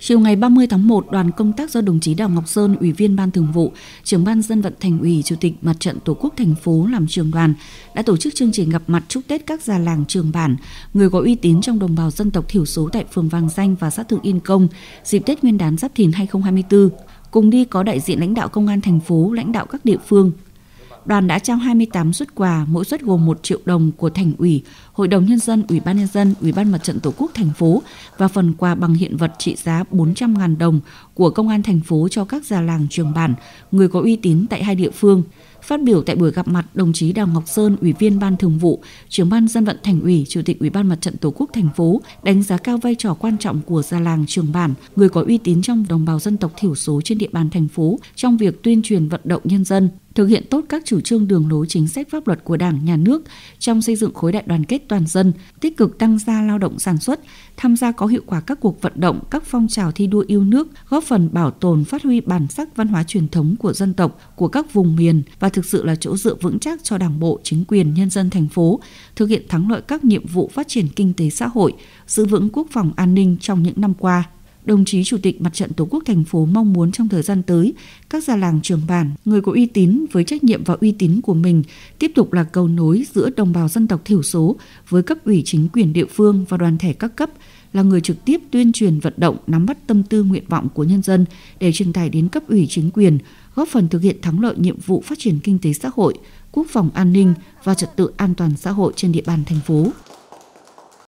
Chiều ngày 30 tháng 1, đoàn công tác do đồng chí Đào Ngọc Sơn, Ủy viên Ban Thường vụ, trưởng ban dân vận thành ủy, Chủ tịch Mặt trận Tổ quốc thành phố làm trường đoàn đã tổ chức chương trình gặp mặt chúc Tết các già làng trường bản, người có uy tín trong đồng bào dân tộc thiểu số tại phường Vàng Danh và xã Thượng Yên Công dịp Tết Nguyên đán Giáp Thìn 2024. Cùng đi có đại diện lãnh đạo công an thành phố, lãnh đạo các địa phương, đoàn đã trao 28 xuất quà, mỗi suất gồm 1 triệu đồng của thành ủy, Hội đồng nhân dân, Ủy ban nhân dân, Ủy ban Mặt trận Tổ quốc thành phố và phần quà bằng hiện vật trị giá 400.000 đồng của công an thành phố cho các già làng trường bản, người có uy tín tại hai địa phương. Phát biểu tại buổi gặp mặt, đồng chí Đào Ngọc Sơn, Ủy viên Ban Thường vụ, Trưởng ban Dân vận Thành ủy, Chủ tịch Ủy ban Mặt trận Tổ quốc thành phố đánh giá cao vai trò quan trọng của già làng trường bản, người có uy tín trong đồng bào dân tộc thiểu số trên địa bàn thành phố trong việc tuyên truyền vận động nhân dân, thực hiện tốt các chủ trương đường lối chính sách pháp luật của Đảng, Nhà nước trong xây dựng khối đại đoàn kết toàn dân, tích cực tăng gia lao động sản xuất, tham gia có hiệu quả các cuộc vận động, các phong trào thi đua yêu nước, góp phần bảo tồn phát huy bản sắc văn hóa truyền thống của dân tộc, của các vùng miền và thực sự là chỗ dựa vững chắc cho Đảng bộ, chính quyền, nhân dân thành phố thực hiện thắng lợi các nhiệm vụ phát triển kinh tế xã hội, giữ vững quốc phòng an ninh trong những năm qua đồng chí Chủ tịch Mặt trận Tổ quốc thành phố mong muốn trong thời gian tới, các già làng trường bản, người có uy tín với trách nhiệm và uy tín của mình tiếp tục là cầu nối giữa đồng bào dân tộc thiểu số với cấp ủy chính quyền địa phương và đoàn thể các cấp, là người trực tiếp tuyên truyền vận động nắm bắt tâm tư nguyện vọng của nhân dân để truyền tải đến cấp ủy chính quyền, góp phần thực hiện thắng lợi nhiệm vụ phát triển kinh tế xã hội, quốc phòng an ninh và trật tự an toàn xã hội trên địa bàn thành phố.